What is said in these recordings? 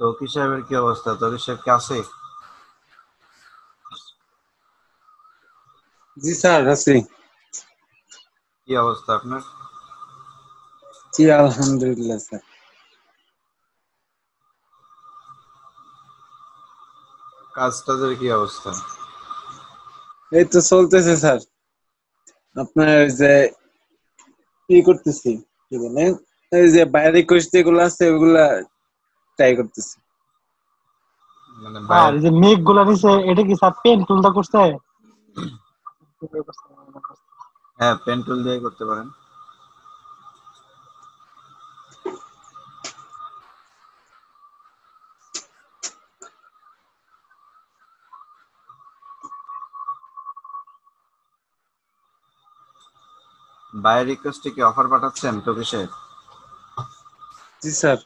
তৌকি সাহেবের কি অবস্থা? তৌকি সাহেব কি আছে? জি স্যার আছি। কি অবস্থা আপনার? জি আলহামদুলিল্লাহ স্যার। কাজ টাজের কি অবস্থা? এই তো চলতেছে স্যার। আপনার ওই যে কি করতেছি কি বলে? এই যে বাইরে কোর্স যেগুলো আছে ওগুলা ট্রাই করতেছি। মানে আর বাইরে এই যে মেঘগুলা নিচে এটা কি স্যার পেন করছে? হ্যাঁ পেন টুল দিয়ে করতে পারেন। বাই রিকোয়েস্টে কি অফার পাঠাচ্ছেন তৌকি সাহেব জি স্যার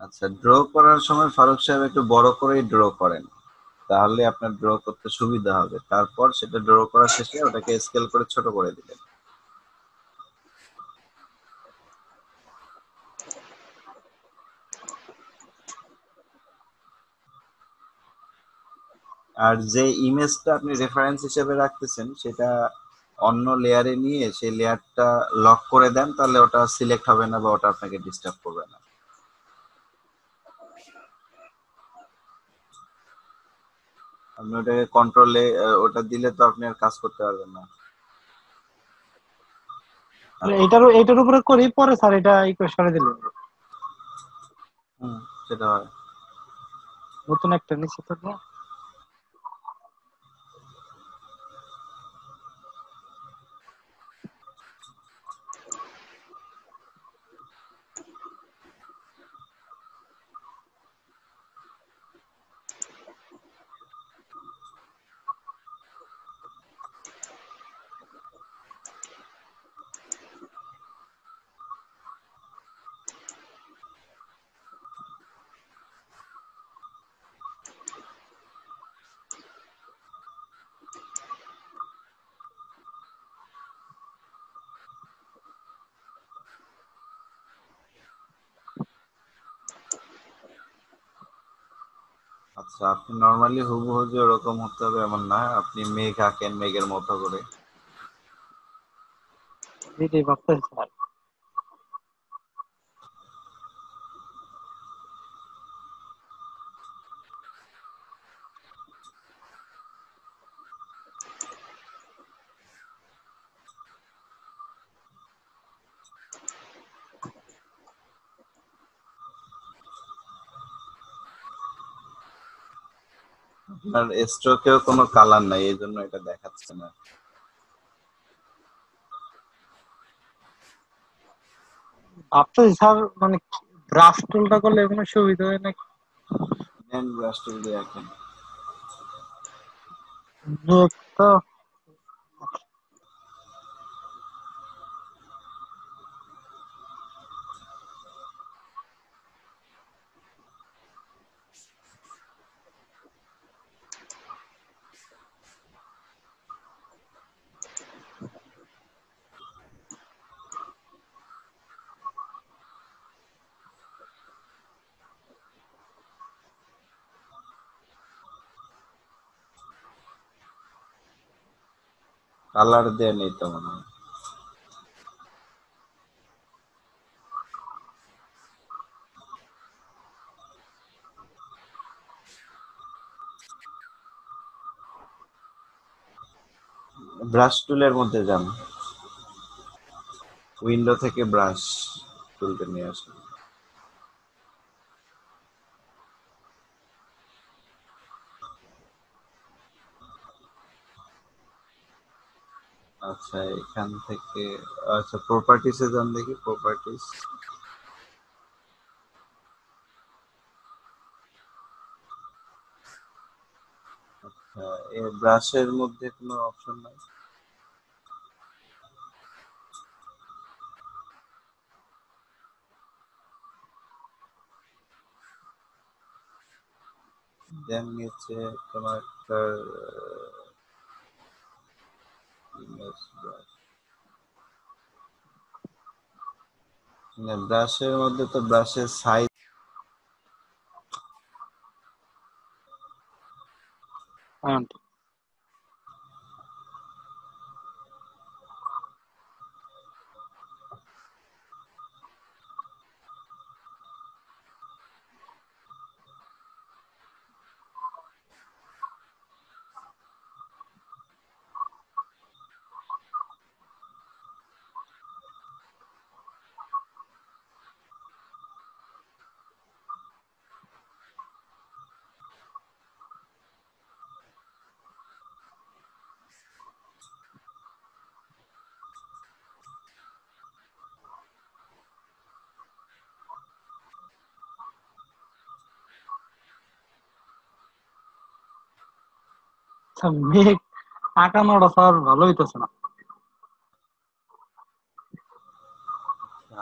আচ্ছা ড্র করার সময় ফারুক সাহেব একটু বড় করেই ড্র করেন। তাহলে আপনার ড্র করতে সুবিধা হবে। তারপর সেটা ড্র করার শেষে ওটাকে স্কেল করে ছোট করে দিলেন। আর যে ইমেজটা আপনি রেফারেন্স হিসেবে রাখতেছেন, সেটা অন্য লেয়ারে নিয়ে সেই লেয়ারটা লক করে দেন, তাহলে ওটা সিলেক্ট হবে না বা ওটা আপনাকে ডিস্টার্ব করবে না। আপনি ওটাকে কন্ট্রোলে ওটা দিলে তো আপনি আর কাজ করতে পারবেন না। এটার এটার উপরে করি পরে স্যার এটা ইকুয়েশনে দিলে হুম সেটা হয়। নতুন একটা নিচে তো না। আচ্ছা আপনি নর্মালি হুবহু যে ওরকম হতে হবে এমন না। আপনি মেঘ আঁকেন মেঘের মতো করে। আপনার স্ট্রোকেও কোনো কালার নাই এই জন্য এটা দেখাচ্ছে না। আপনার স্যার মানে ব্রাশ টুলটা করলে কোনো সুবিধা হয় নাকি? ব্রাশ টুল দিয়ে এখন তো কালার দেয়া নেই তো মনে হয়। ব্রাশ টুলের মধ্যে যান। উইন্ডো থেকে ব্রাশ টুলটা নিয়ে আসুন। আচ্ছা এখান থেকে আচ্ছা প্রপার্টিসে যান দেখি প্রপার্টিস হ্যাঁ, এই ব্রাশের মধ্যে কোনো অপশন নাই? দেন নিচে তোমার একটা ব্রাশের মধ্যে তো ব্রাশের সাইজ ফন্ট আচ্ছা মেঘ আঁকানোটা স্যার ভালো হইতেছে না।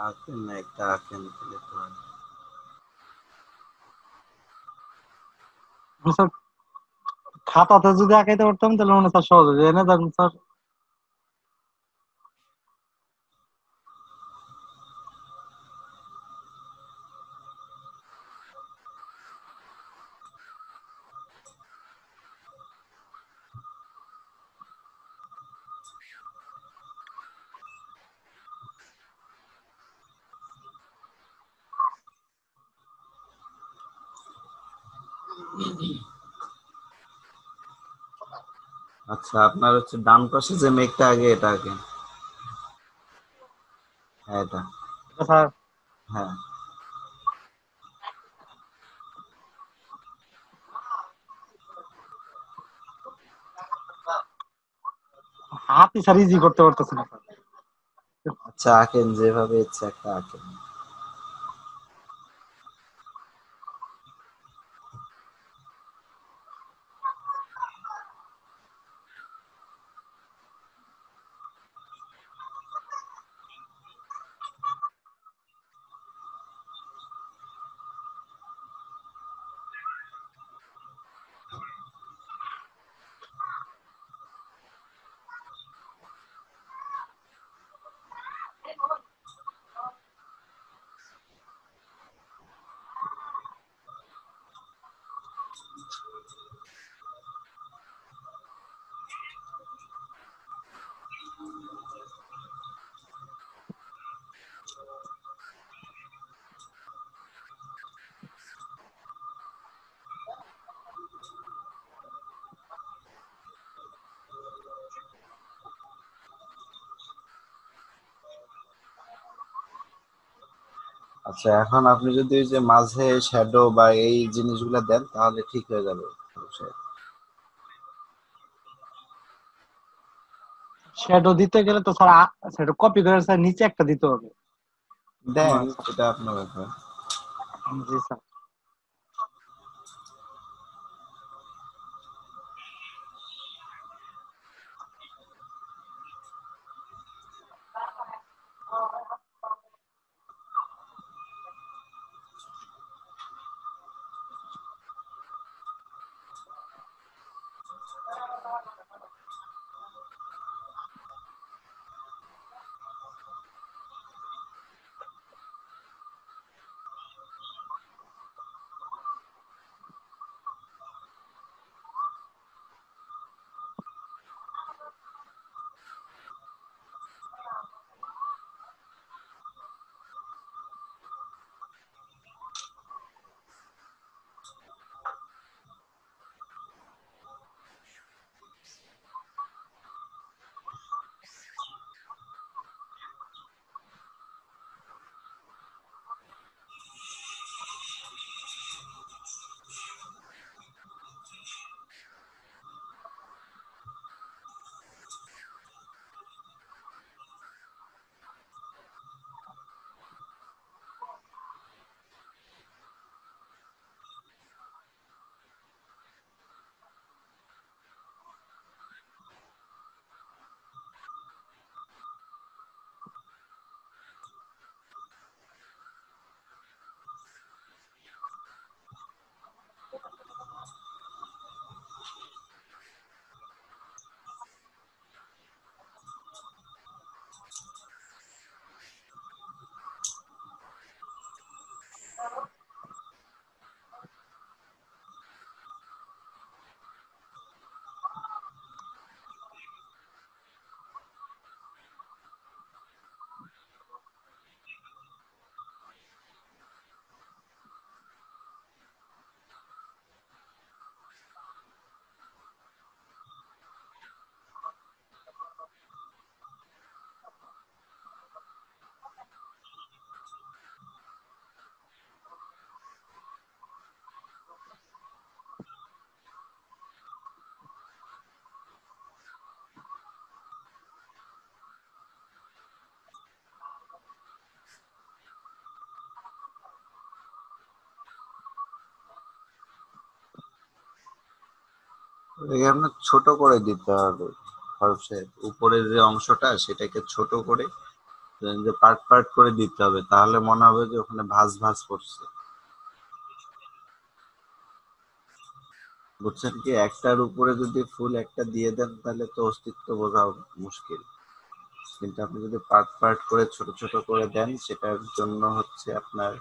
আঁকেন না একটা আঁকেন তাহলে তো। আমি স্যার খাতাতে যদি আঁকাইতে পারতাম তাহলে মনে স্যার সহজ হয়ে যায় না স্যার। আচ্ছা আপনার হচ্ছে ডান পাশে যে মেঘটা আগে এটা আঁকেন হ্যাঁ এটা। হ্যাঁ। স্যার ইজি করতে পারতেছে না আচ্ছা আঁকেন যেভাবে ইচ্ছা একটা আঁকেন। আচ্ছা এখন আপনি যদি ওই যে মাঝে শ্যাডো বা এই জিনিসগুলো দেন তাহলে ঠিক হয়ে যাবে। শ্যাডো দিতে গেলে তো স্যার শ্যাডো কপি করে স্যার নিচে একটা দিতে হবে। দেন এটা আপনার ব্যাপার। জি স্যার আপনার ছোট করে দিতে হবে। উপরের যে অংশটা, সেটাকে ছোট করে যে পার্ট পার্ট করে দিতে হবে, তাহলে মনে হবে যে ওখানে ভাঁজ ভাঁজ পড়ছে বুঝছেন কি? একটার উপরে যদি ফুল একটা দিয়ে দেন, তাহলে তো অস্তিত্ব বোঝা মুশকিল। কিন্তু আপনি যদি পার্ট পার্ট করে ছোট ছোট করে দেন, সেটার জন্য হচ্ছে আপনার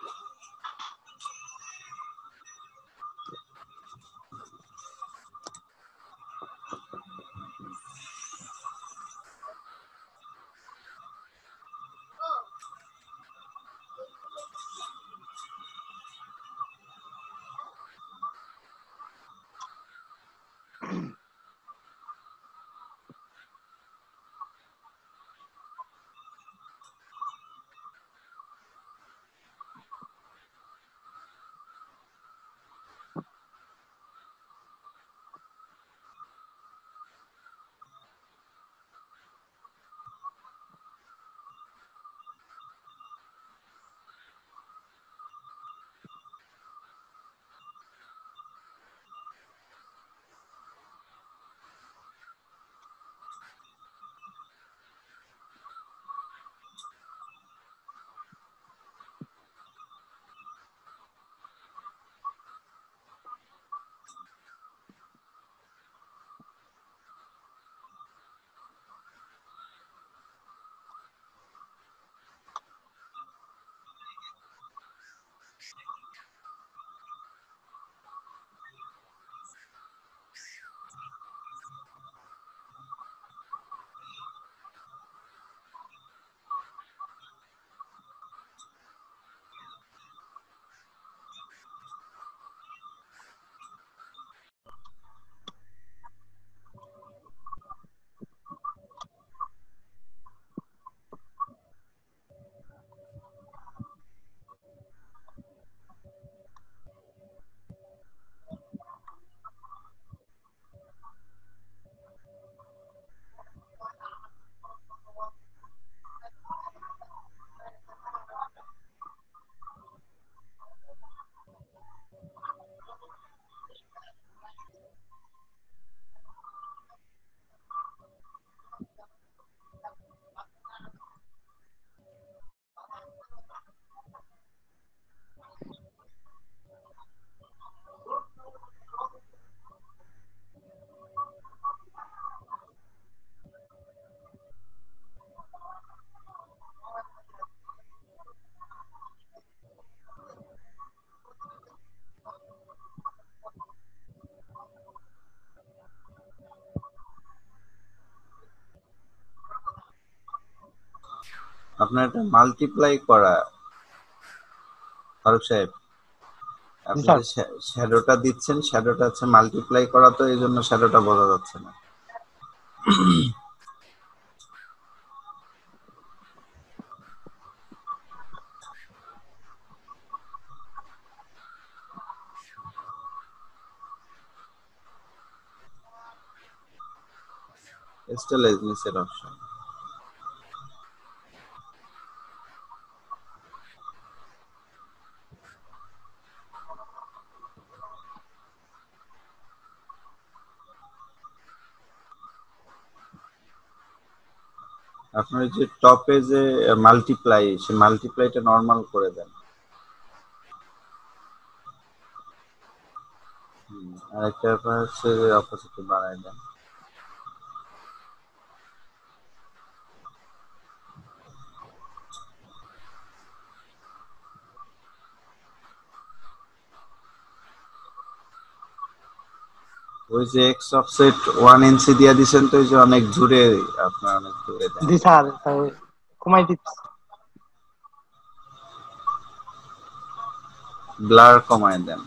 Thank you. আপনার এটা মাল্টিপ্লাই করা। ফারুক সাহেব আপনি শ্যাডোটা দিচ্ছেন শ্যাডোটা হচ্ছে মাল্টিপ্লাই করা তো এই জন্য শ্যাডোটা বোঝা যাচ্ছে না। স্টিল ইজ নিচের অপশন আপনার যে টপে যে মাল্টিপ্লাই সে মাল্টিপ্লাইটা নর্মাল করে দেন। আরেকটা হচ্ছে অপোজিটে বাড়ায় দেন। ওই যে এক্স অফসেট ওয়ান ইঞ্চি দিয়ে দিছেন তো ওই যে অনেক জোরে আপনার অনেক জোরে দেন জি স্যার কমাই দিচ্ছি। ব্লার কমায় দেন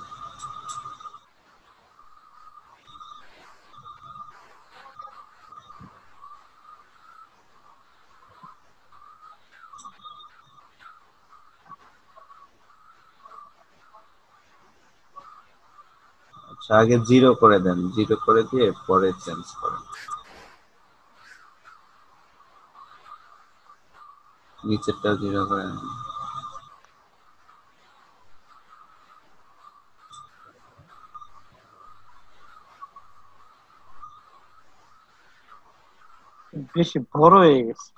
আচ্ছা আগে জিরো করে দেন জিরো করে দিয়ে পরে চেঞ্জ করেন। নিচেরটা জিরো করে বেশি বড় হয়ে গেছে।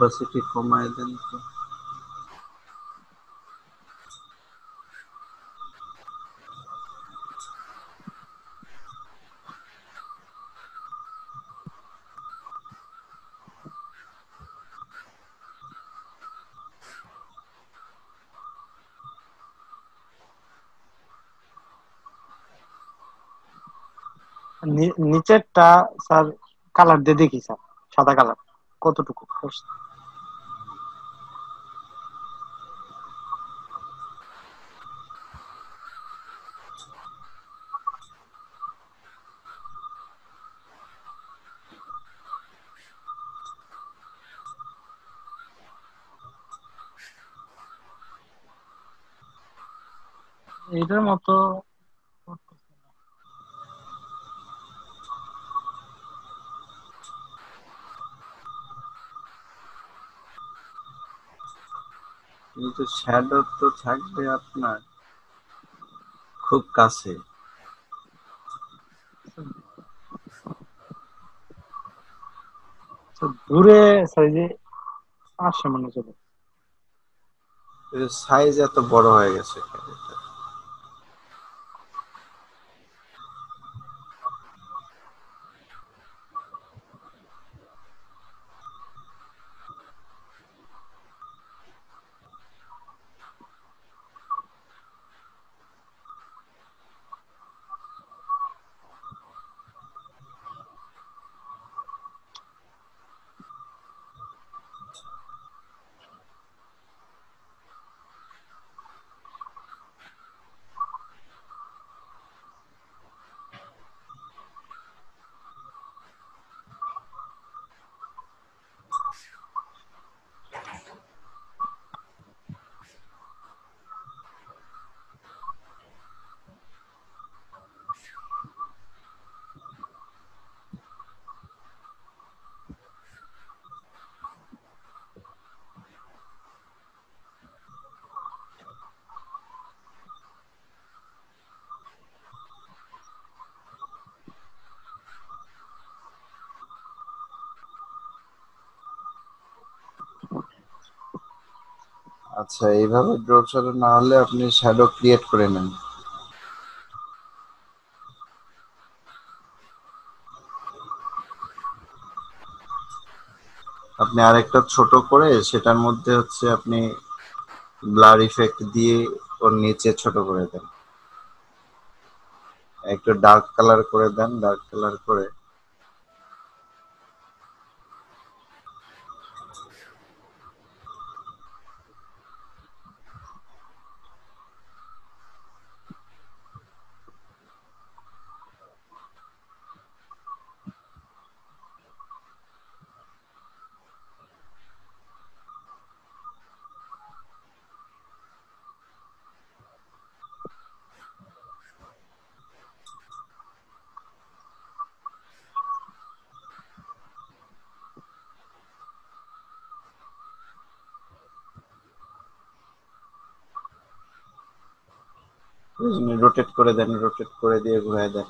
অপাসিটি কমায় দেন তো। নিচেরটা স্যার কালার দিয়ে দেখি স্যার সাদা কালার কতটুকু? এটার মতো কিন্তু শ্যাডো তো থাকবে আপনার খুব কাছে। দূরে যে আসে মনে হচ্ছে। সাইজ এত বড় হয়ে গেছে। আচ্ছা এইভাবে ড্রপ শ্যাডো না হলে আপনি শ্যাডো ক্রিয়েট করে নেন। আপনি আরেকটা ছোট করে, সেটার মধ্যে হচ্ছে আপনি ব্লার ইফেক্ট দিয়ে ওর নিচে ছোট করে দেন। একটা ডার্ক কালার করে দেন ডার্ক কালার করে রোটেট করে দেন রোটেট করে দিয়ে ঘুরায় দেন।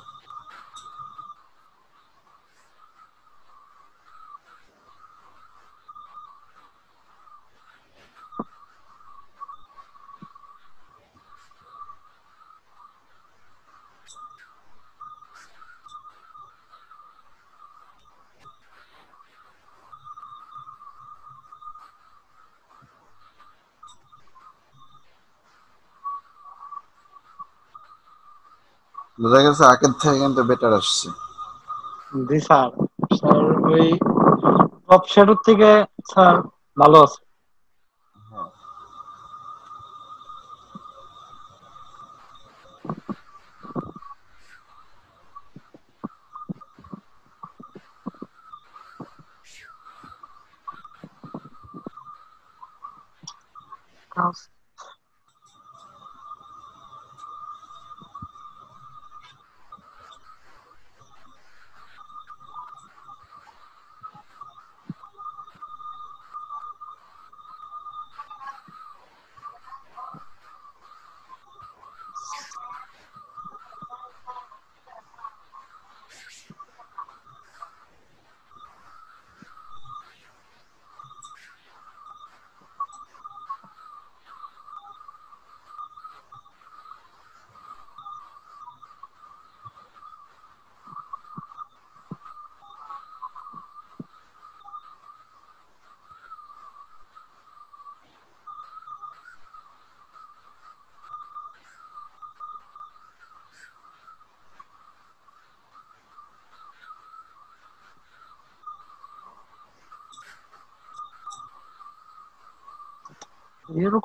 বোঝা গেছে আগের থেকে কিন্তু বেটার আসছে। জি স্যার স্যার, ওই টপ শ্যাডোর থেকে, স্যার, ভালো আছে কাজ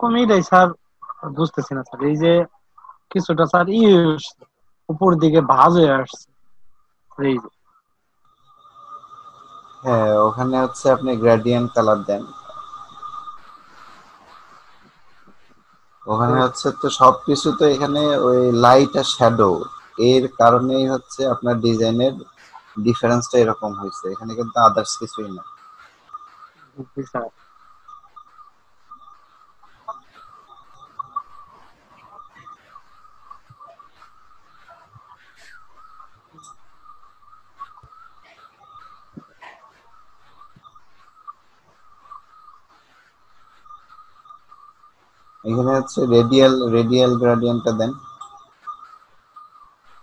এরকমই দেয় স্যার বুঝতেছি না স্যার। এই যে কিছুটা স্যার ই উপর দিকে ভাঁজ হয়ে আসছে। এই যে। হ্যাঁ ওখানে হচ্ছে আপনি গ্রেডিয়েন্ট কালার দেন। ওখানে হচ্ছে তো সবকিছু তো এখানে ওই লাইট আর শ্যাডো এর কারণেই হচ্ছে আপনার ডিজাইনের ডিফারেন্সটা এরকম হয়েছে। এখানে কিন্তু আদার্স কিছুই না। স্যার। এখানে হচ্ছে রেডিয়াল রেডিয়াল গ্রেডিয়েন্টটা দেন।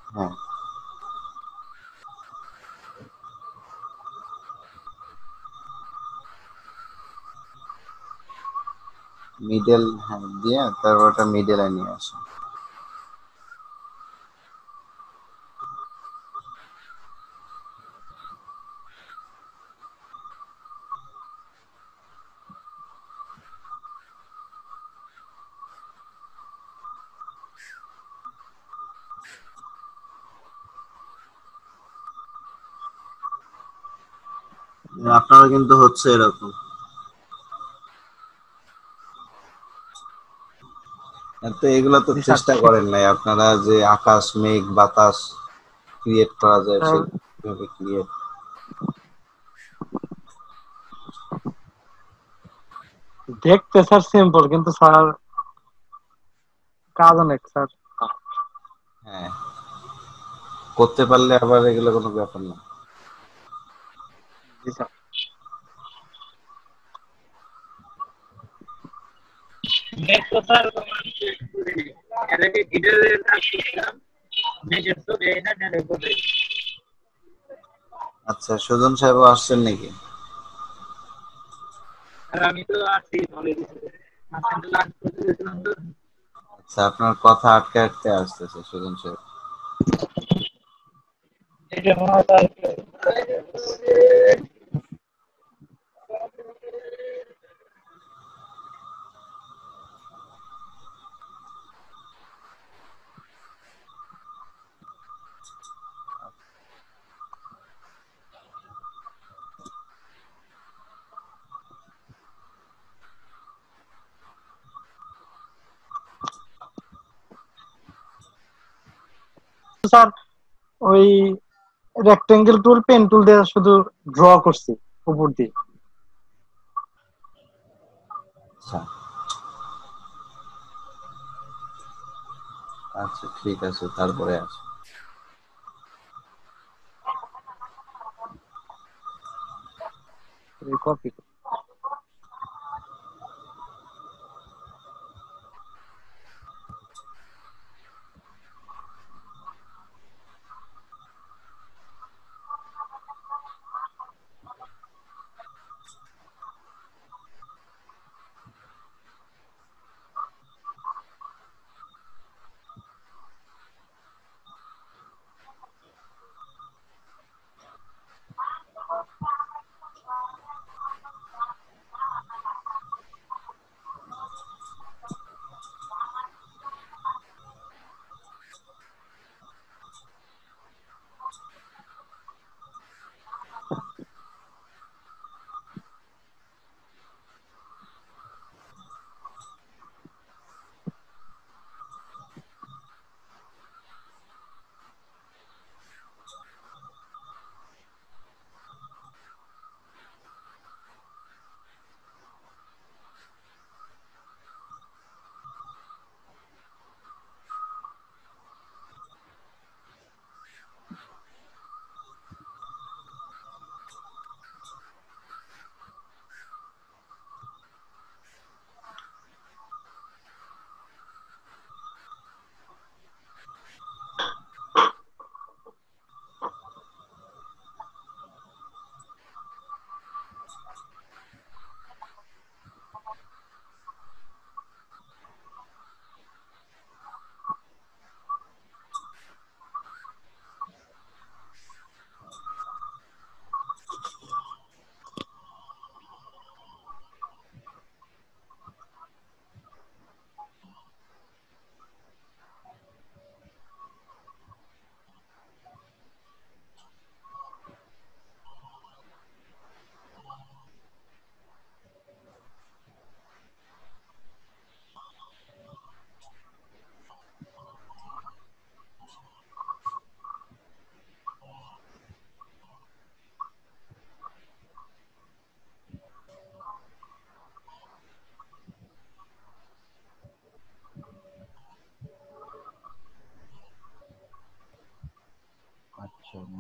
হ্যাঁ। মিডল হ্যাঁ দিয়ে তারপর ওটা মিডলে নিয়ে আসুন আপনারা কিন্তু হচ্ছে এরকম। তো এগুলো তো চেষ্টা করেন নাই আপনারা যে আকাশ মেঘ বাতাস ক্রিয়েট করা যায় সেভাবে ক্রিয়েট দেখতে স্যার সিম্পল কিন্তু স্যার কাজ অনেক স্যার। হ্যাঁ। করতে পারলে আবার এগুলো কোনো ব্যাপার না। জি স্যার। স্যার এটাকে তো জানে আচ্ছা সুজন সাহেব আসছেন নাকি? আমি তো তো আচ্ছা আপনার কথা আটকে আটকে আসতেছে সুজন সাহেব। এটা মনে হয় স্যার ওই রেক্টেঙ্গেল টুল পেন টুল দিয়ে শুধু ড্র করছি উপর দিয়ে। আচ্ছা। আচ্ছা ঠিক আছে তারপরে আসো। কপি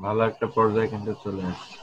ভালো একটা পর্যায়ে কিন্তু চলে আসছে।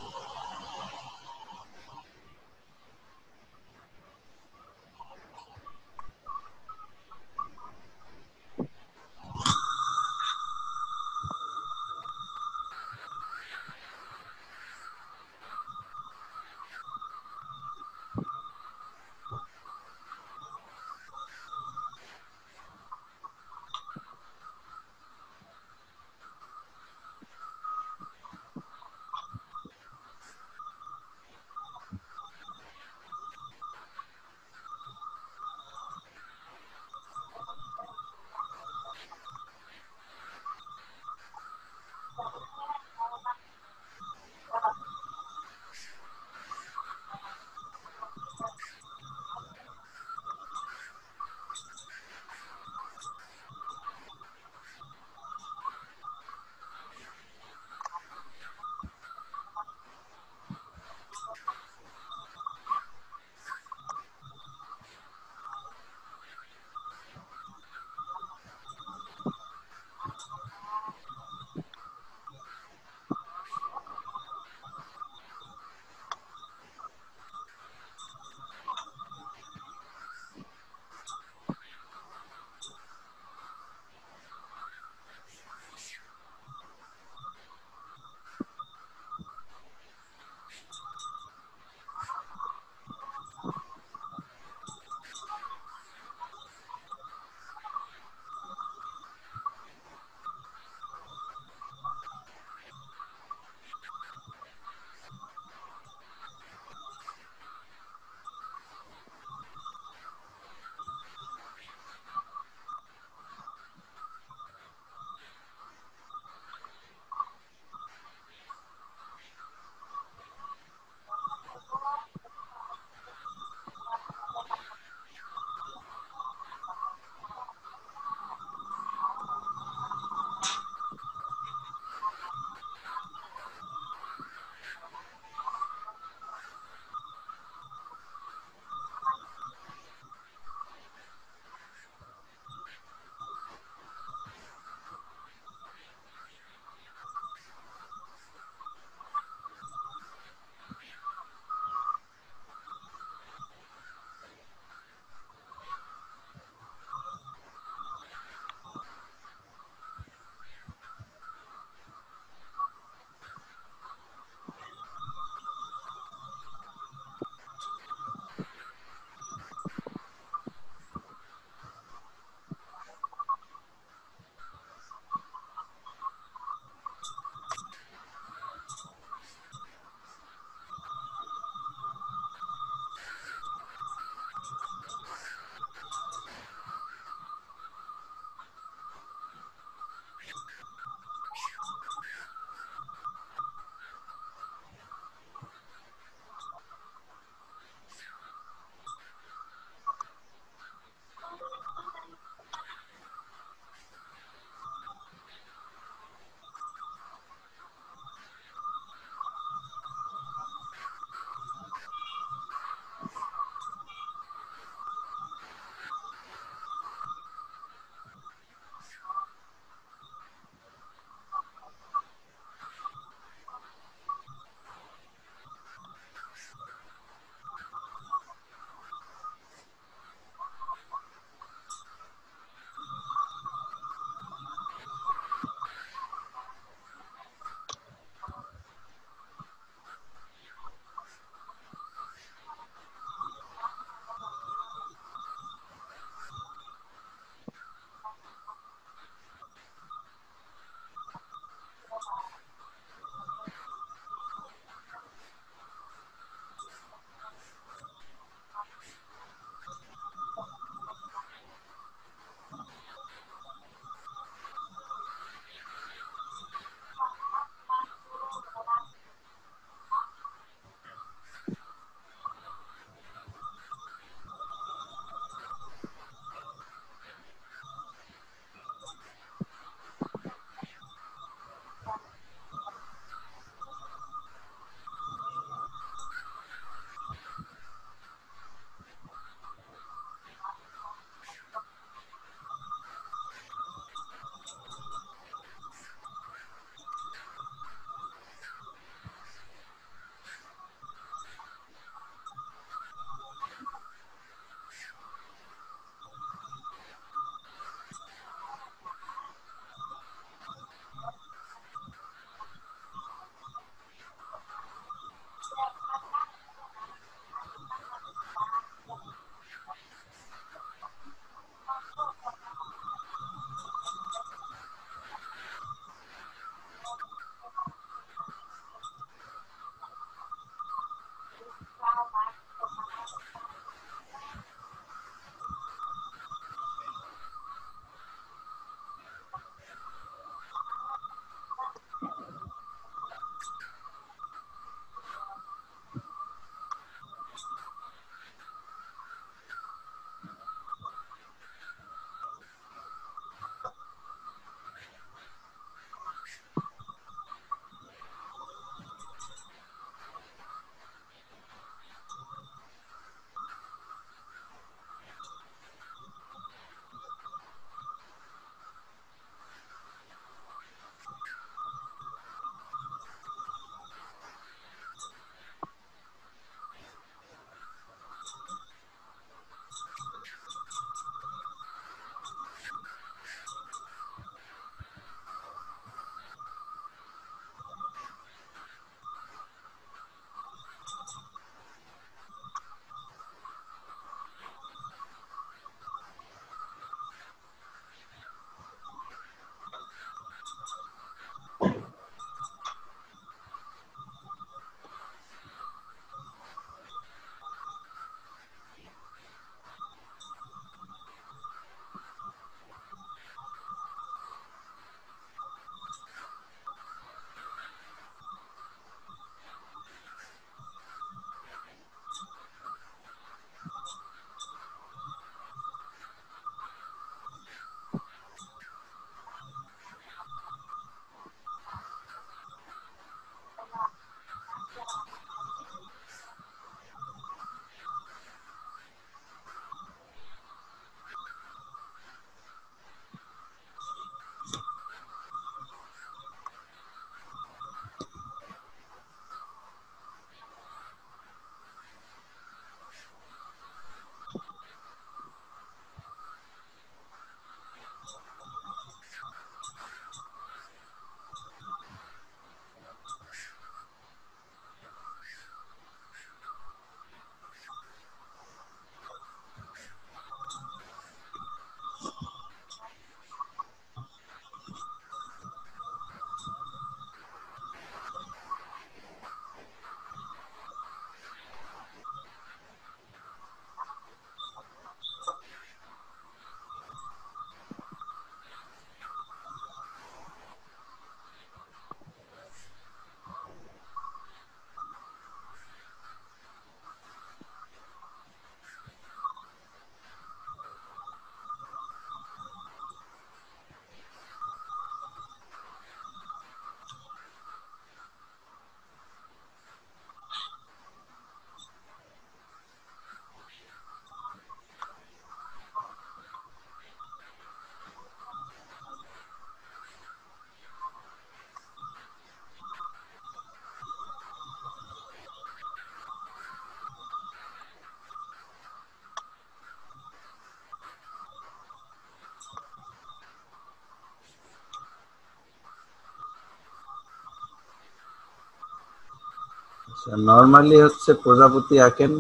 নর্মালি হচ্ছে প্রজাপতি আঁকেন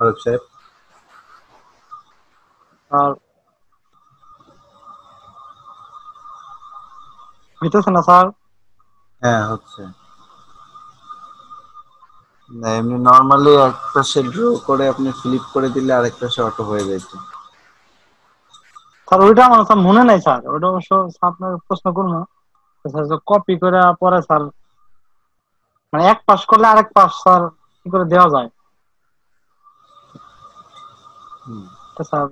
ফারুক সাহেব। আর হইতেছে না স্যার? হ্যাঁ হচ্ছে। না এমনি নর্মালি এক পাশে ড্র করে আপনি ফ্লিপ করে দিলে আরেক পাশে অটো হয়ে যেত স্যার ওইটা আমার স্যার মনে নাই স্যার। ওটা অবশ্য আপনার প্রশ্ন করব স্যার কপি করে পরে স্যার মানে এক পাশ করলে আরেক পাশ স্যার কি করে দেওয়া যায়? স্যার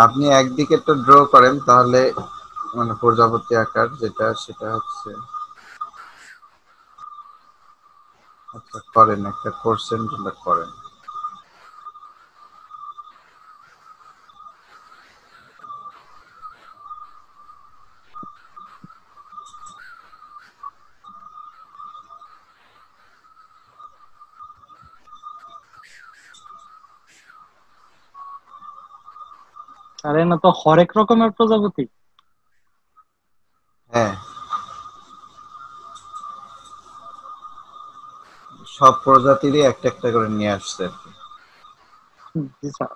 আপনি একদিকে তো ড্র করেন, তাহলে মানে প্রজাপতি আকার যেটা, সেটা হচ্ছে আচ্ছা করেন একটা করছেন করেন। আর না তো হরেক রকমের প্রজাপতি। হ্যাঁ। সব প্রজাতিরই একটা একটা করে নিয়ে আসছে আর কি। জি স্যার।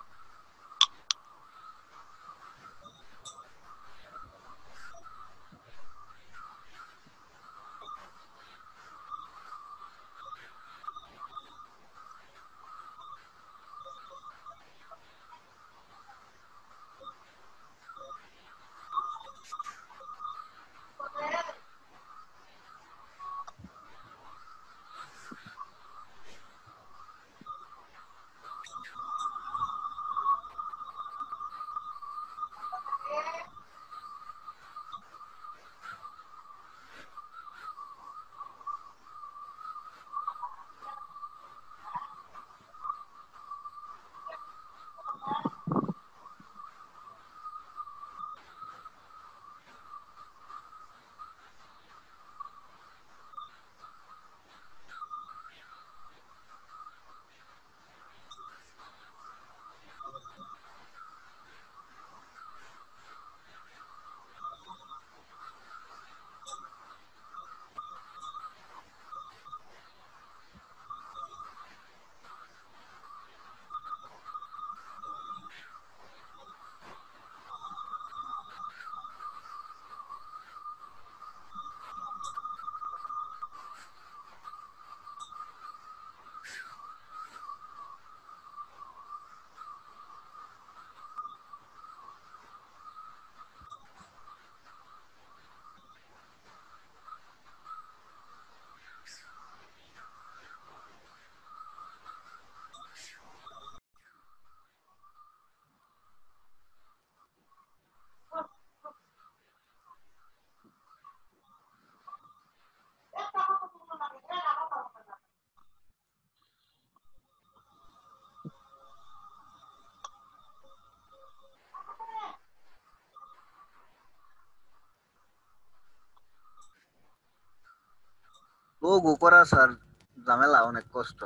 লোগো করা স্যার ঝামেলা অনেক কষ্ট।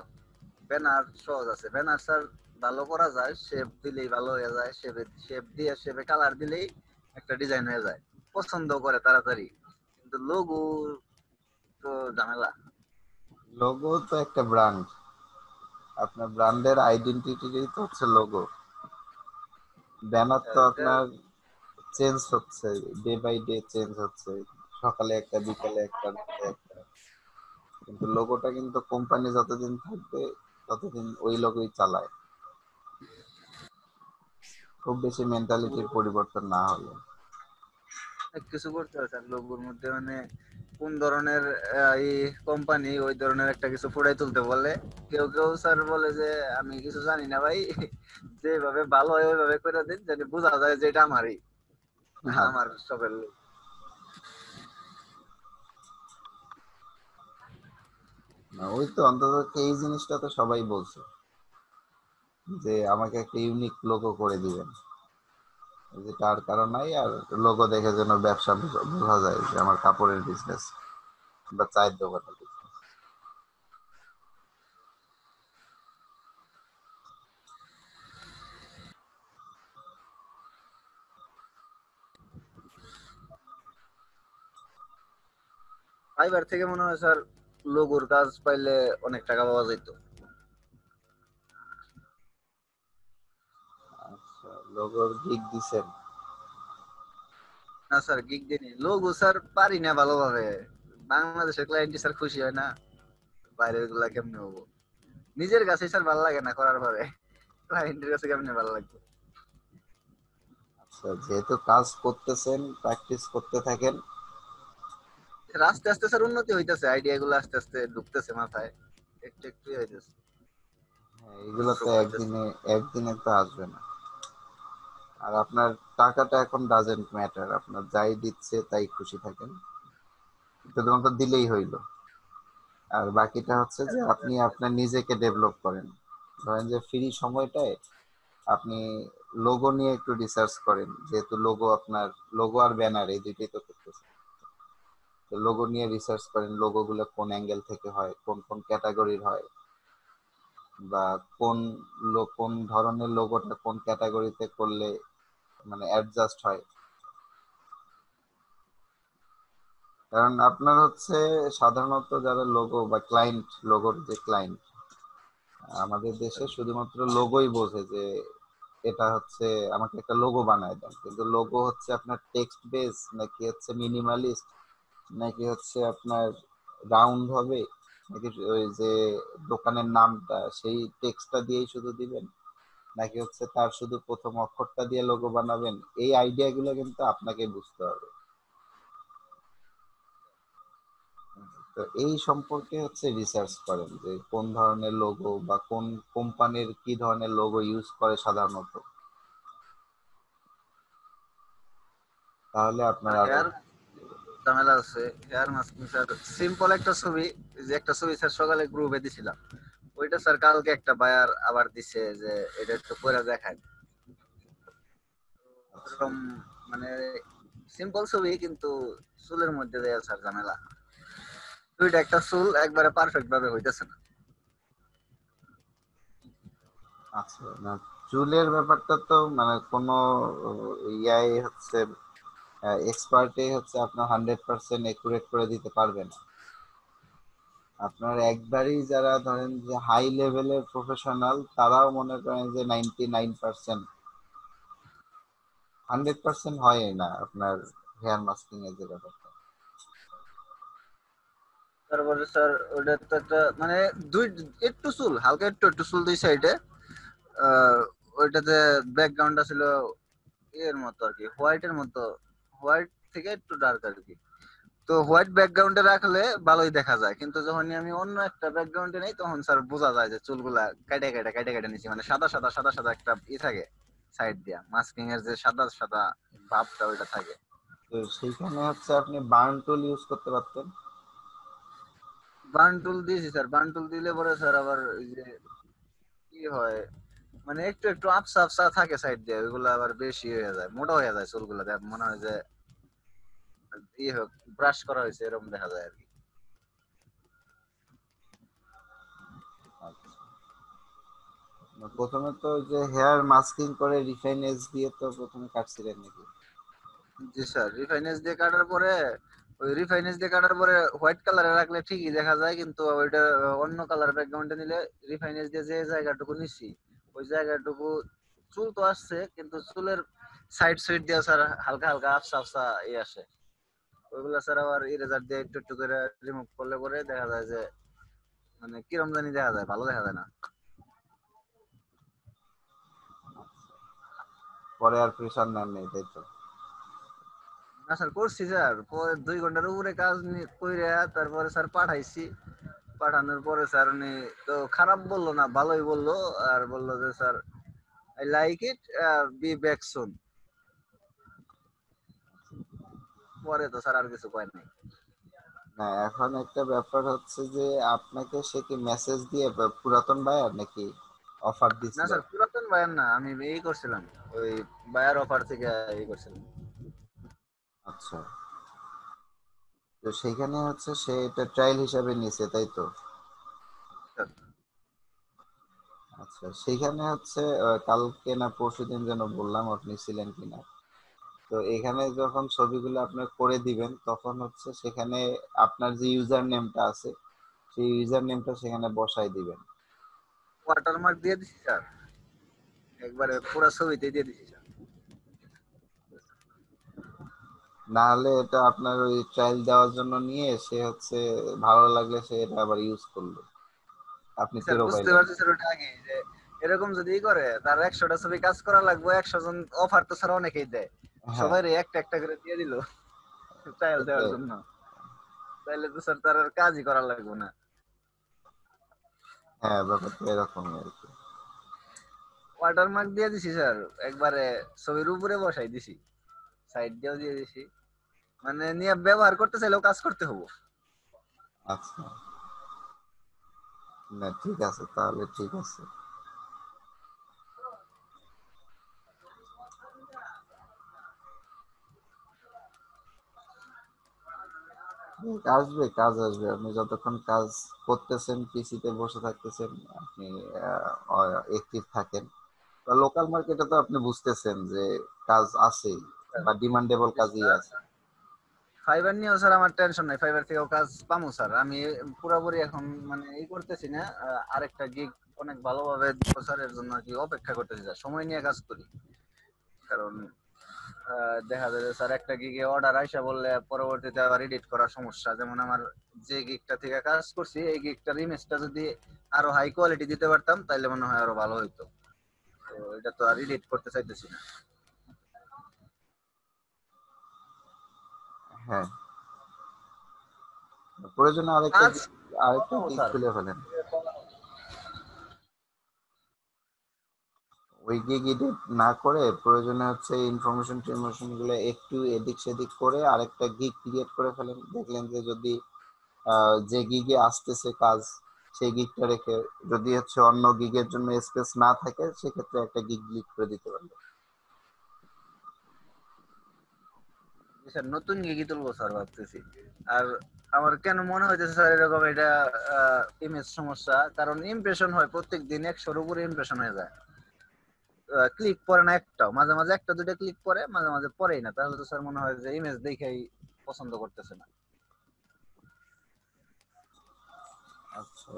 ব্যানার সহজ আছে। ব্যানার স্যার ভালো করা যায় শেপ দিলেই ভালো হয়ে যায় শেপে শেপ দিয়ে শেপে কালার দিলেই একটা ডিজাইন হয়ে যায়। পছন্দ করে তাড়াতাড়ি। কিন্তু লোগো তো ঝামেলা। লোগো তো একটা ব্র্যান্ড আপনার ব্র্যান্ডের আইডেন্টিটিটাই তো হচ্ছে লোগো ব্যানার তো আপনার চেঞ্জ হচ্ছে ডে বাই ডে চেঞ্জ হচ্ছে। সকালে একটা বিকালে একটা। কিন্তু লোগোটা কিন্তু কোম্পানি যতদিন থাকবে ততদিন ওই লোগোই চালায়। খুব বেশি মেন্টালিটির পরিবর্তন না হলে। অনেক কিছু করতে হবে স্যার লোগোর মধ্যে মানে কোন ধরনের এই কোম্পানি ওই ধরনের একটা কিছু ফুটাই তুলতে বলে। কেউ কেউ স্যার বলে যে আমি কিছু জানি না ভাই যেভাবে ভালো হয় ওইভাবে করে দিন যাতে বোঝা যায় যে এটা আমারই হ্যাঁ। আমার সবের লোক ওই তো অন্তত এই জিনিসটা তো সবাই বলছে যে আমাকে একটা ইউনিক লোগো করে দিবেন। যেটা আর কারণ নাই, আর লোগো দেখে যেন ব্যবসা বোঝা বোঝা যায় যে আমার কাপড়ের বিজনেস বা চায়ের দোকানের বিজনেস ফাইবার থেকে মনে হয় স্যার লোগোর কাজ পাইলে অনেক টাকা পাওয়া যেত আচ্ছা লোগোর গিগ দিছেন। না স্যার গিগ দিনি লোগো স্যার পারি না ভালোভাবে। বাংলাদেশের ক্লায়েন্ট স্যার খুশি হয় না। বাইরেরগুলা কেমনে হব? নিজের কাছে স্যার ভালো লাগে না করার পরে। ক্লায়েন্টের কাছে কেমনে ভালো লাগবে? আচ্ছা যেহেতু কাজ করতেছেন প্র্যাকটিস করতে থাকেন আস্তে আস্তে স্যার উন্নতি হইতেছে আইডিয়া গুলো আস্তে আস্তে ঢুকতেছে মাথায়। একটু একটু হইতেছে হ্যাঁ এগুলো তো একদিনে একদিনে তো আসবে না। আর আপনার টাকাটা এখন ডাজেন্ট ম্যাটার আপনার যাই দিচ্ছে তাই খুশি থাকেন। শুধুমাত্র দিলেই হইল। আর বাকিটা হচ্ছে যে আপনি আপনার নিজেকে ডেভেলপ করেন। ধরেন যে ফ্রি সময়টায় আপনি লোগো নিয়ে একটু রিসার্চ করেন। যেহেতু লোগো আপনার লোগো আর ব্যানার এই দুইটাই তো করতেছে লোগো নিয়ে রিসার্চ করেন লোগো গুলো কোন অ্যাঙ্গেল থেকে হয়, কোন কোন ক্যাটাগরির হয়, বা কোন কোন ধরনের লোগোটা কোন ক্যাটাগরিতে করলে মানে অ্যাডজাস্ট হয়। কারণ আপনার হচ্ছে সাধারণত যারা লোগো বা ক্লায়েন্ট লোগোর যে ক্লায়েন্ট আমাদের দেশে শুধুমাত্র লোগোই বোঝে যে এটা হচ্ছে আমাকে একটা লোগো বানায় দেন। কিন্তু লোগো হচ্ছে আপনার টেক্সট বেস নাকি হচ্ছে মিনিমালিস্ট নাকি হচ্ছে আপনার রাউন্ড হবে? নাকি ওই যে দোকানের নামটা, সেই টেক্সটটা দিয়েই শুধু দিবেন? নাকি হচ্ছে তার শুধু প্রথম অক্ষরটা দিয়ে লোগো বানাবেন? এই আইডিয়া গুলো কিন্তু আপনাকে বুঝতে হবে। তো এই সম্পর্কে হচ্ছে রিসার্চ করেন যে কোন ধরনের লোগো বা কোন কোম্পানির কি ধরনের লোগো ইউজ করে সাধারণত। তাহলে আপনার ঝামেলা আছে হেয়ার মাস্কিং স্যার সিম্পল একটা ছবি যে একটা ছবি স্যার সকালে গ্রুপে দিছিলাম। ওইটা স্যার কালকে একটা বায়ার আবার দিছে যে এটা একটু দেখায়। মানে সিম্পল ছবি কিন্তু চুলের মধ্যে দেয়া স্যার ঝামেলা। দুইটা একটা চুল একবারে পারফেক্ট ভাবে হইতেছে না। আচ্ছা না, চুলের ব্যাপারটা তো মানে কোনো ইয়াই হচ্ছে এক্সপার্টে হচ্ছে আপনার হান্ড্রেড পার্সেন্ট একুরেট করে দিতে পারবে না আপনার একবারই যারা ধরেন যে হাই লেভেলের প্রফেশনাল তারাও মনে করেন যে ninety nine percent hundred percent হয় না আপনার হেয়ার মাস্কিং এর যে ব্যাপারটা। তারপরে স্যার ওটা তো একটা মানে দুই, একটু চুল, হালকা একটু একটু চুল দুই সাইডে ওইটাতে ব্যাকগ্রাউন্ডটা ছিল এর মতো আর কি হোয়াইটের মতো। হোয়াইট থেকে একটু ডার্ক আর কি। তো হোয়াইট ব্যাকগ্রাউন্ডে রাখলে ভালোই দেখা যায়। কিন্তু যখন আমি অন্য একটা ব্যাকগ্রাউন্ডে নেই তখন স্যার বোঝা যায় যে চুলগুলা কেটে কেটে কেটে কেটে নিচ্ছি মানে সাদা সাদা সাদা সাদা একটা ই থাকে সাইড দিয়া। মাস্কিং এর যে সাদা সাদা ভাবটা ওইটা থাকে। তো সেইখানে হচ্ছে আপনি বার্ন টুল ইউজ করতে পারতেন? বার্ন টুল দিয়েছি স্যার বার্ন টুল দিলে পরে স্যার আবার ওই যে কি হয় মানে একটু একটু আপসা আপসা থাকে সাইড দিয়ে ওইগুলো আবার বেশি হয়ে যায় মোটা হয়ে যায় চুলগুলো মনে হয় যে ই হোক ব্রাশ করা হয়েছে এরকম দেখা যায় আর কি। আচ্ছা। প্রথমে তো যে হেয়ার মাস্কিং করে রিফাইন এজ দিয়ে তো প্রথমে কাটছিলেন নাকি? জি স্যার রিফাইনেন্স দিয়ে কাটার পরে ওই রিফাইনেন্স দিয়ে কাটার পরে হোয়াইট কালারে রাখলে ঠিকই দেখা যায় কিন্তু ওইটা অন্য কালার ব্যাকগ্রাউন্ডে নিলে রিফাইনেন্স দিয়ে যে জায়গাটুকু নিছি ওই জায়গাটুকু চুল তো আসছে কিন্তু চুলের সাইড সাইড দিয়ে স্যার হালকা হালকা আফসা আফসা ই আসে। ওইগুলা স্যার আবার ইরেজার দিয়ে একটু একটু করে রিমুভ করলে পরে দেখা যায় যে মানে কিরম জানি দেখা যায় ভালো দেখা যায় না। পরে আর প্রেশার নেন নেই তাই তো। না স্যার করছি স্যার। পরে দুই ঘণ্টার উপরে কাজ কইরা তারপরে স্যার পাঠাইছি। পাঠানোর পরে স্যার উনি তো খারাপ বলল না ভালোই বলল। আর বলল যে sir I like it be back soon পরে তো স্যার আর কিছু কয় নাই। না এখন একটা ব্যাপার হচ্ছে যে আপনাকে সে কি মেসেজ দিয়ে পুরাতন বায়ার নাকি অফার দিছে না স্যার পুরাতন বায়ার না আমি এই করছিলাম। ওই বায়ার অফার থেকে এই করছিলাম। আচ্ছা। তো সেখানে হচ্ছে সে এটা ট্রায়াল হিসাবে নিছে তাই তো? আচ্ছা সেখানে হচ্ছে কালকে না পরশুদিন যেন বললাম আপনি ছিলেন কিনা? তো এখানে যখন ছবিগুলো আপনি করে দিবেন তখন হচ্ছে সেখানে আপনার যে ইউজার নেমটা আছে সেই ইউজার নেমটা সেখানে বসাই দিবেন। ওয়াটারমার্ক দিয়ে দিছি স্যার। একবারে পুরো ছবিতে দিয়ে দিছি স্যার না হলে এটা আপনার ওই ট্রায়াল দেওয়ার জন্য নিয়ে সে হচ্ছে ভালো লাগলে সে এটা আবার ইউজ করল। আপনি বুঝতে পাইলেন। পারছি স্যার ওটা আগে যে এরকম যদি করে তার একশোটা ছবি কাজ করা লাগবে একশো জন অফার তো স্যার অনেকেই দেয়। হ্যাঁ। সবাই একটা একটা করে দিয়ে দিল ট্রায়াল দেওয়ার জন্য। তাহলে তো স্যার তার আর কাজই করা লাগবে না। হ্যাঁ ব্যাপারটা এরকমই আর কি। ওয়াটারমার্ক দিয়ে দিছি স্যার একবারে ছবির উপরে বসাই দিছি। সাইড দিয়েও দিয়ে দিছি। মানে নিয়ে ব্যবহার করতে চাইলেও কাজ করতে হব। আচ্ছা। না, ঠিক আছে, তাহলে ঠিক আছে। আসবে, কাজ আসবে। আপনি যতক্ষণ কাজ করতেছেন, পিসিতে বসে থাকতেছেন, আপনি অ্যাক্টিভ থাকেন। লোকাল মার্কেটে তো আপনি বুঝতেছেন যে কাজ আছে বা ডিমান্ডেবল কাজই আছে। ফাইবার নিয়েও স্যার আমার টেনশন নাই ফাইবার থেকেও কাজ পামু স্যার। আমি পুরোপুরি এখন মানে এই করতেছি না আরেকটা গিগ অনেক ভালোভাবে এর জন্য কি অপেক্ষা করতেছি স্যার। সময় নিয়ে কাজ করি। কারণ দেখা যায় যে স্যার একটা গিগে অর্ডার আইসা বললে পরবর্তীতে আবার এডিট করার সমস্যা। যেমন আমার যে গিগটা থেকে কাজ করছি, এই গিগটার ইমেজটা যদি আরও হাই কোয়ালিটি দিতে পারতাম তাহলে মনে হয় আরও ভালো হইতো। তো এটা তো আর এডিট করতে চাইতেছি না। হ্যাঁ। প্রয়োজনে আরেকটা আরেকটা দিক খুলে ফেলেন। ওই গিগ এডিট না করে প্রয়োজনে হচ্ছে ইনফরমেশন টিনফরমেশনগুলো একটু এদিক সেদিক করে আরেকটা গিগ ক্রিয়েট করে ফেলেন। দেখলেন যে যদি যে গিগে আসতেছে কাজ সেই গিগটা রেখে যদি হচ্ছে অন্য গিগের জন্য স্পেস না থাকে সেক্ষেত্রে একটা গিগ ক্লিক করে দিতে পারবেন। স্যার, নতুন গিগি তুলবো স্যার ভাবতেছি। আর আমার কেন মনে হইতেছে স্যার এরকম এটা ইমেজ সমস্যা? কারণ ইমপ্রেশন হয় প্রত্যেক দিন একশোর উপরে ইমপ্রেশন হয়ে যায়। ক্লিক পরে না একটাও। মাঝে মাঝে একটা দুটো ক্লিক পরে মাঝে মাঝে পরেই না। তাহলে তো স্যার মনে হয় যে ইমেজ দেখেই পছন্দ করতেছে না। আচ্ছা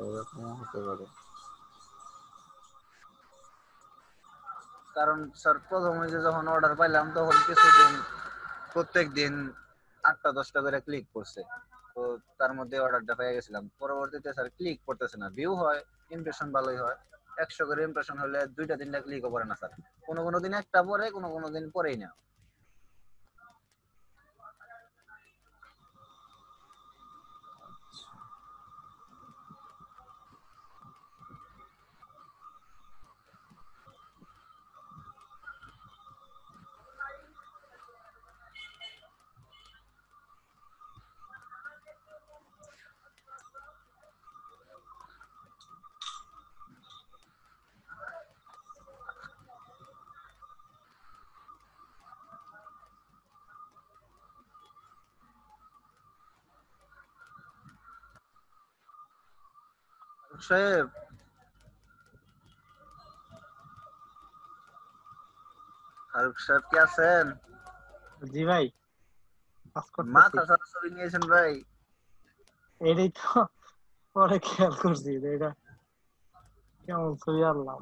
কারণ স্যার, প্রথম যখন অর্ডার পাইলাম, তখন কিছুদিন প্রত্যেক দিন আটটা, দশটা করে ক্লিক করছে। তো তার মধ্যে অর্ডারটা পেয়ে গেছিলাম। পরবর্তীতে স্যার ক্লিক করতেছে না। ভিউ হয় ইমপ্রেশন ভালোই হয়। একশো করে ইমপ্রেশন হলে দুইটা, তিনটা ক্লিকও করে না স্যার কোনো কোনো দিন একটা পরে, কোনো কোনো দিন পরেই না। সাহেব ফারুক সাহেব কি আছেন? জি ভাই মাথা সারা ছবি নিয়েছেন ভাই। এটাই তো পরে খেয়াল করছি এটা কেমন ছবি আনলাম।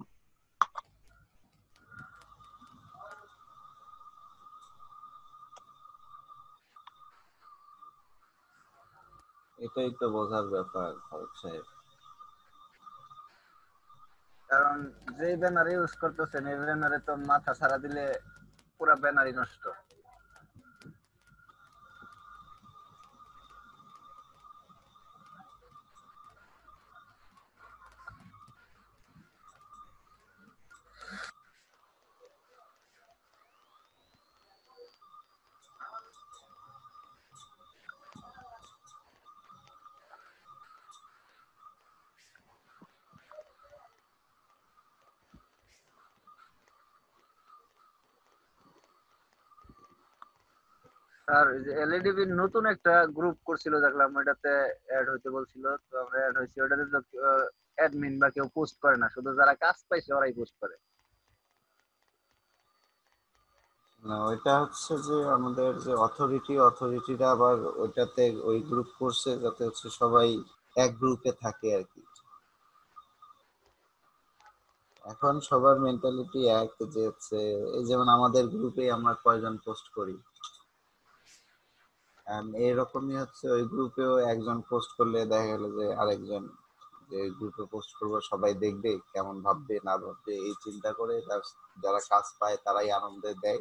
এটাই তো বোঝার ব্যাপার ফারুক সাহেব। কারণ যে ব্যানার ইউজ করতেছেন এই ব্যানারে তো মাথা ছাড়া দিলে পুরা ব্যানারই নষ্ট। আর এলইডিবি নতুন একটা গ্রুপ করছিল, দেখলাম ওইটাতে অ্যাড হইতে বলছিল, তো আমরা অ্যাড হয়েছি। ওটাতে তো অ্যাডমিন বা কেউ পোস্ট করে না, শুধু যারা কাজ পাইছে ওরাই পোস্ট করে। না, ওইটা হচ্ছে যে আমাদের যে অথরিটি অথরিটিরা আবার ওইটাতে ওই গ্রুপ করছে যাতে হচ্ছে সবাই এক গ্রুপে থাকে আর কি। এখন সবার মেন্টালিটি এক যে হচ্ছে, এই যেমন আমাদের গ্রুপে আমরা কয়জন পোস্ট করি? এরকমই হচ্ছে ওই গ্রুপেও একজন পোস্ট করলে দেখা গেল যে আরেকজন যে গ্রুপে পোস্ট করব, সবাই দেখবে কেমন ভাববে, না ভাববে, এই চিন্তা করে যারা কাজ পায় তারাই আনন্দে দেয়।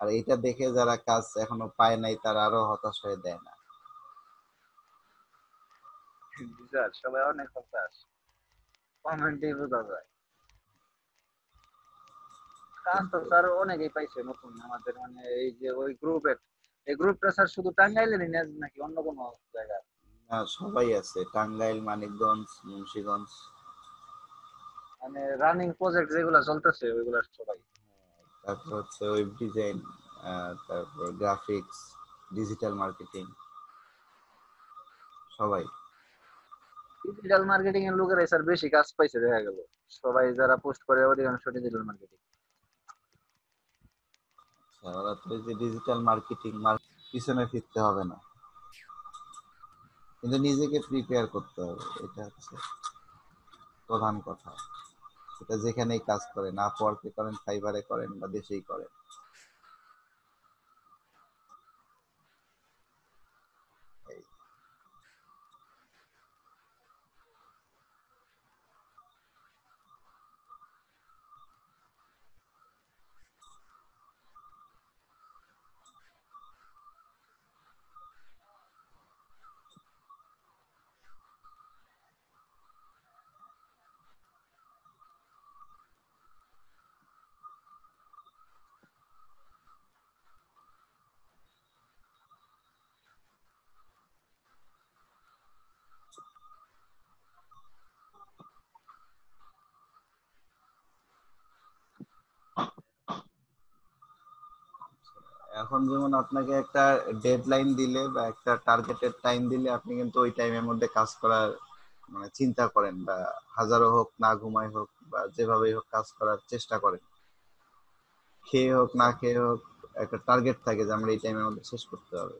আর এটা দেখে যারা কাজ এখনও পায় নাই, তারা আরও হতাশ হয়ে দেয় না। সবাই অনেক হতাশ। কমেন্টেই বোঝা যায়। কাজ তো স্যার অনেকেই পাইছে নতুন, আমাদের মানে এই যে ওই গ্রুপের এই গ্রুপটা স্যার শুধু টাঙ্গাইলেরই নাকি অন্য কোনো জায়গায় না সবাই আছে। টাঙ্গাইল মানিকগঞ্জ মুন্সিগঞ্জ। মানে রানিং প্রজেক্ট যেগুলো চলতেছে ওইগুলা সবাই। তারপর হচ্ছে ওয়েব ডিজাইন তারপর গ্রাফিক্স ডিজিটাল মার্কেটিং সবাই। ডিজিটাল মার্কেটিং এর লোকেরাই স্যার বেশি কাজ পাইছে দেখা গেল। সবাই যারা পোস্ট করে অধিকাংশ ডিজিটাল মার্কেটিং যে ডিজিটাল মার্কেটিং পিছনে ফিরতে হবে না। কিন্তু নিজেকে প্রিপেয়ার করতে হবে, এটা হচ্ছে প্রধান কথা। এটা যেখানেই কাজ করেন আপওয়ার্কে করেন ফাইবারে করেন বা দেশেই করেন এই এখন যেমন আপনাকে একটা ডেডলাইন দিলে বা একটা টার্গেটেড টাইম দিলে আপনি কিন্তু ওই টাইমের মধ্যে কাজ করার মানে চিন্তা করেন বা হাজারো হোক, না ঘুমাই হোক বা যেভাবেই হোক কাজ করার চেষ্টা করেন। খেয়ে হোক, না খেয়ে হোক, একটা টার্গেট থাকে যে আমরা এই টাইমের মধ্যে শেষ করতে হবে।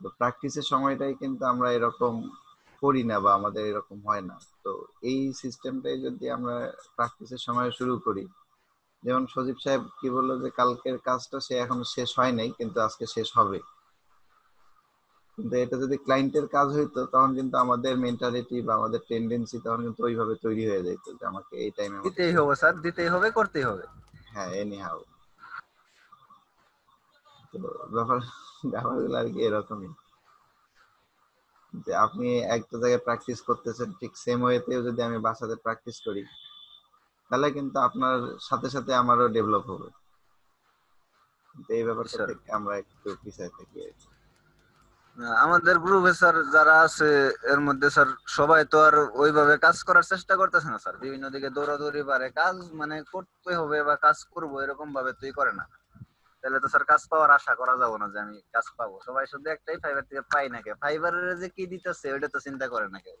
তো প্র্যাকটিসের সময়টাই কিন্তু আমরা এরকম করি না বা আমাদের এরকম হয় না। তো এই সিস্টেমটাই যদি আমরা প্র্যাকটিসের সময় শুরু করি যেমন সজীব সাহেব কি বলল যে কালকের কাজটা সে এখন শেষ হয় নাই কিন্তু আজকে শেষ হবে। কিন্তু এটা যদি ক্লায়েন্টের কাজ হইতো তখন কিন্তু আমাদের মেন্টালিটি বা আমাদের টেন্ডেন্সি তখন কিন্তু ওইভাবে তৈরি হয়ে যেত যে আমাকে এই টাইমে দিতেই হবে স্যার দিতেই হবে করতেই হবে। হ্যাঁ এনি হাউ তো ব্যাপার ব্যাপারগুলো আর কি এরকমই। যে আপনি একটা জায়গায় প্র্যাকটিস করতেছেন ঠিক সেম ওয়েতেও যদি আমি বাসাতে প্র্যাকটিস করি তাহলে কিন্তু আপনার সাথে সাথে আমারও ডেভেলপ হবে। এই ব্যাপারটা থেকে আমরা একটু পিছিয়ে থাকি আমাদের গ্রুপে স্যার যারা আছে এর মধ্যে স্যার সবাই তো আর ওইভাবে কাজ করার চেষ্টা করতেছে না স্যার বিভিন্ন দিকে দৌড়াদৌড়ি পারে কাজ মানে করতে হবে বা কাজ করব এরকম ভাবে তুই করে না। তাহলে তো স্যার কাজ পাওয়ার আশা করা যাব না যে আমি কাজ পাবো। সবাই শুধু একটাই ফাইবার থেকে পাই না কে? ফাইবারের যে কি দিতেছে ওইটা তো চিন্তা করে না কেউ।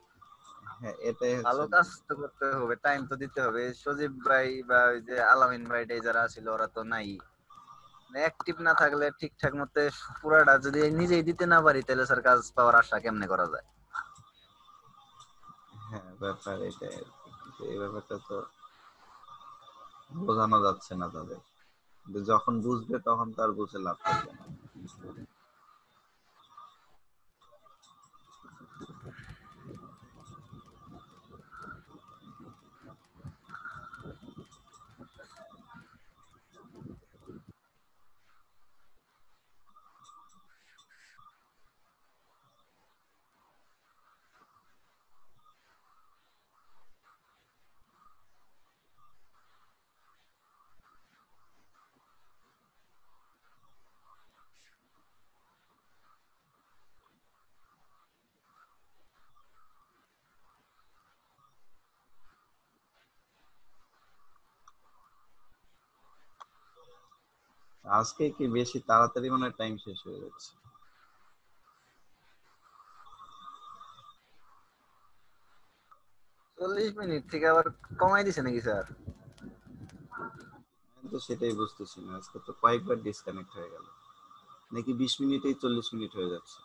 হ্যাঁ এটাই ভালো কাজ তো করতে হবে টাইম তো দিতে হবে। সজীব ভাই বা ওই যে আলামিন ভাই যারা ছিল ওরা তো নাই। অ্যাক্টিভ না থাকলে ঠিকঠাক মতো পুরাটা যদি নিজেই দিতে না পারি তাহলে স্যার কাজ পাওয়ার আশা কেমনে করা যায়? হ্যাঁ ব্যাপার কি। এই ব্যাপারটা তো বোঝানো যাচ্ছে না তাদের। যখন বুঝবে তখন তার বুঝে লাভ থাকবে না। আজকে কি বেশি তাড়াতাড়ি মনে টাইম শেষ হয়ে যাচ্ছে? চল্লিশ মিনিট থেকে আবার কমাই দিছে নাকি স্যার? আমি তো সেটাই বুঝতেছি না আজকে তো কয়েকবার ডিসকানেক্ট হয়ে গেল। নাকি বিশ মিনিটেই চল্লিশ মিনিট হয়ে যাচ্ছে?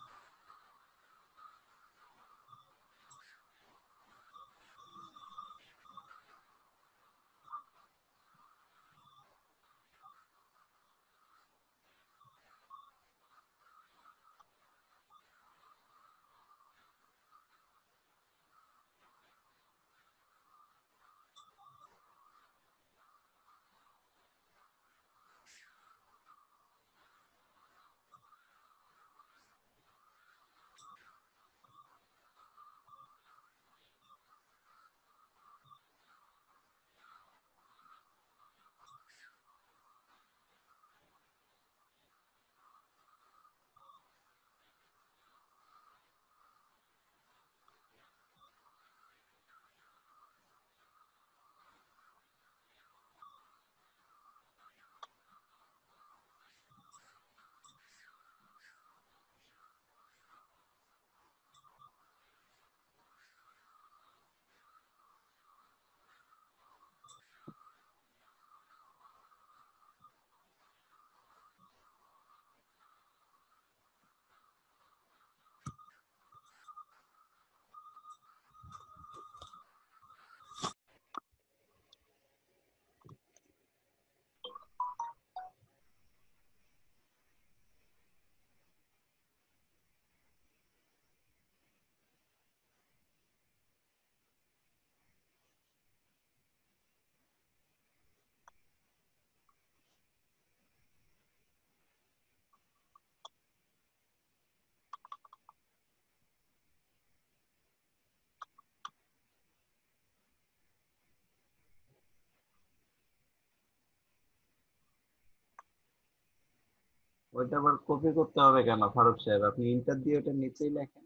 ওইটা আবার কপি করতে হবে কেন ফারুক সাহেব? আপনি ইন্টার দিয়ে ওটা নিচেই লেখেন।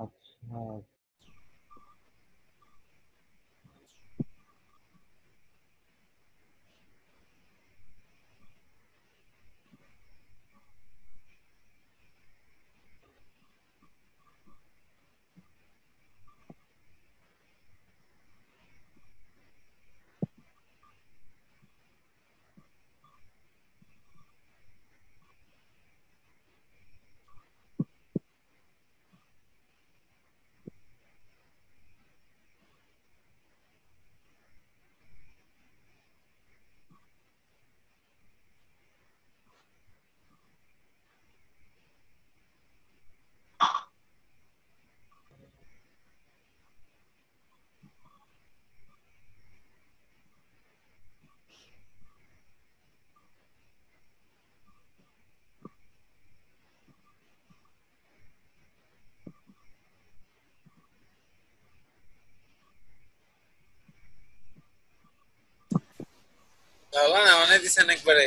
আচ্ছা। তাহলে না মানে দিছেন একবারে